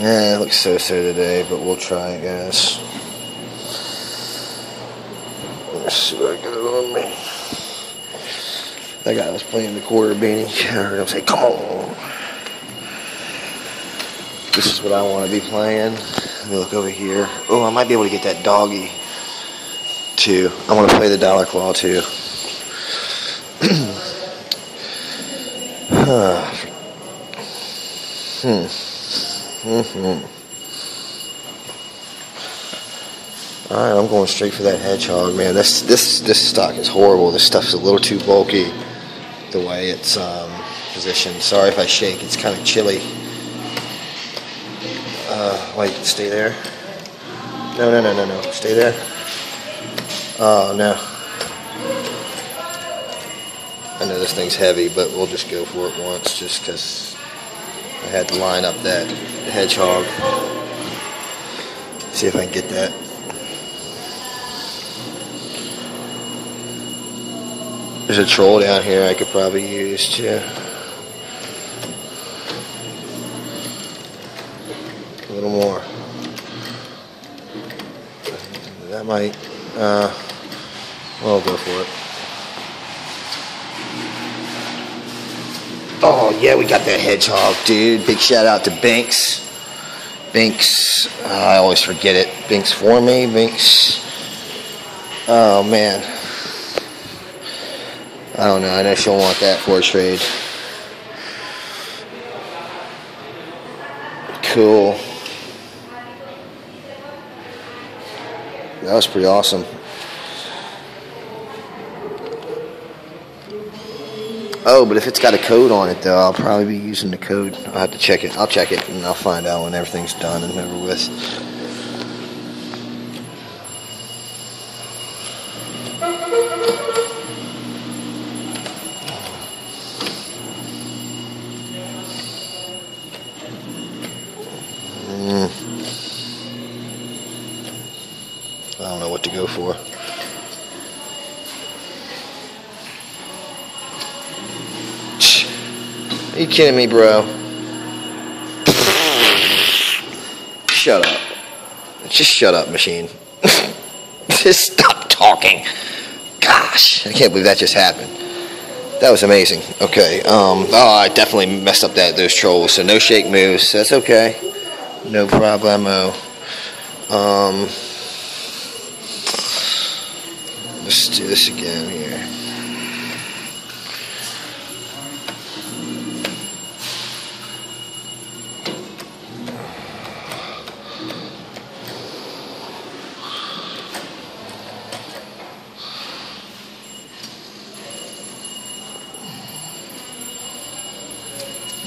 Yeah, it looks so-so today, but we'll try guys. Let's see what I got on me. That guy was playing the quarter beanie. I heard him say, come on. This is what I want to be playing. Let me look over here. Oh, I might be able to get that doggy, too. I want to play the Dollar Claw, too. hmm. Mm-hmm. All right, I'm going straight for that hedgehog, man. This this this stock is horrible. This stuff's a little too bulky, the way it's um, positioned. Sorry if I shake. It's kind of chilly. Uh, wait, stay there. No, no, no, no, no. Stay there. Oh no. I know this thing's heavy, but we'll just go for it once, just because I had to line up that hedgehog. See if I can get that. There's a troll down here I could probably use too. A little more. That might, uh, well, I'll go for it. Oh, yeah, we got that hedgehog, dude. Big shout out to Binks. Binks, uh, I always forget it. Binks for me, Binks. Oh, man. I don't know. I know she'll want that for a trade. Cool. That was pretty awesome. Oh, but if it's got a code on it, though, I'll probably be using the code. I'll have to check it. I'll check it and I'll find out when everything's done and over with. Mm. I don't know what to go for. You kidding me, bro? Shut up. Just shut up, machine. just stop talking. Gosh, I can't believe that just happened. That was amazing. Okay. Um, oh, I definitely messed up that those trolls. So no shake moves. That's okay. No problemo. Um, let's do this again here.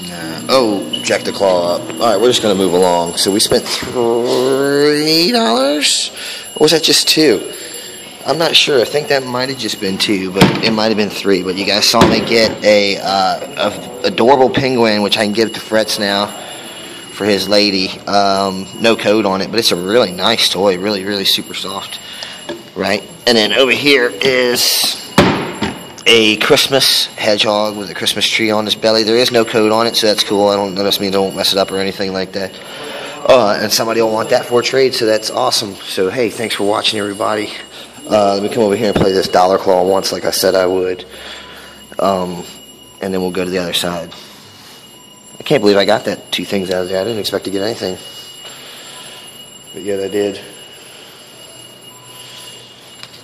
Nah. Oh, jack the claw up. All right, we're just gonna move along. So we spent three dollars, or was that just two? I'm not sure. I think that might have just been two, but it might have been three. But you guys saw me get a, uh, a adorable penguin, which I can give to Fretz now for his lady. Um, no code on it, but it's a really nice toy. Really, really super soft. Right. And then over here is a Christmas hedgehog with a Christmas tree on his belly. There is no code on it, so that's cool. I don't notice me don't mess it up or anything like that. Uh, and somebody will want that for trade, so that's awesome. So hey, thanks for watching, everybody. Uh, let me come over here and play this Dollar Claw once, like I said I would, um, and then we'll go to the other side. I can't believe I got that two things out of there. I didn't expect to get anything, but yet I did.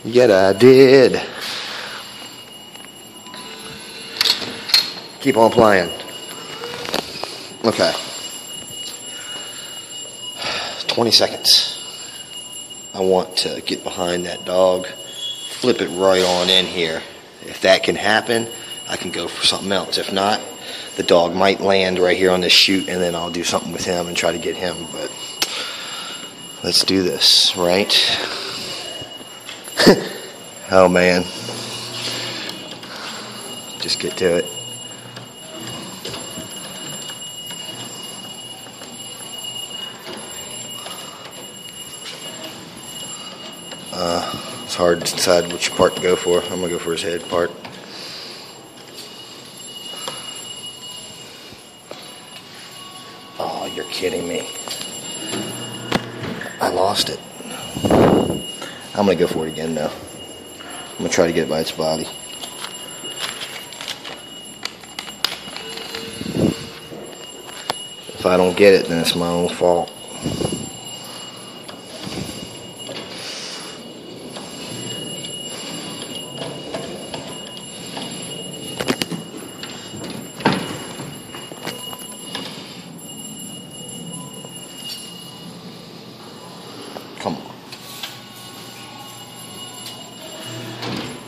Yet I did. Keep on playing. Okay. 20 seconds. I want to get behind that dog, flip it right on in here. If that can happen, I can go for something else. If not, the dog might land right here on this chute and then I'll do something with him and try to get him. But let's do this, right? oh man. Just get to it. Uh, it's hard to decide which part to go for. I'm gonna go for his head part. Oh, you're kidding me. I lost it. I'm gonna go for it again though. I'm gonna try to get it by its body. If I don't get it, then it's my own fault.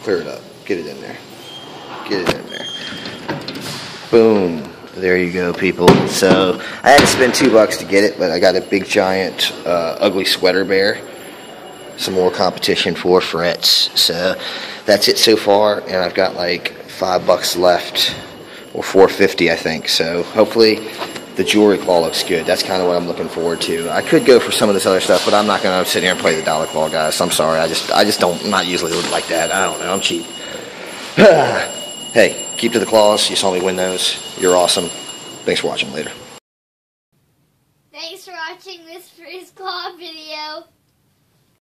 Clear it up. Get it in there. Get it in there. Boom. There you go, people. So I had to spend two bucks to get it, but I got a big, giant, uh, ugly sweater bear. Some more competition for Fretz. So that's it so far, and I've got like five bucks left, or four fifty, I think. So hopefully the jewelry claw looks good. That's kind of what I'm looking forward to. I could go for some of this other stuff, but I'm not going to sit here and play the dollar claw, guys. I'm sorry. I just, I just don't, I'm not usually like that. I don't know. I'm cheap. hey, keep to the claws. You saw me win those. You're awesome. Thanks for watching. Later. Thanks for watching this Freeze Claw video.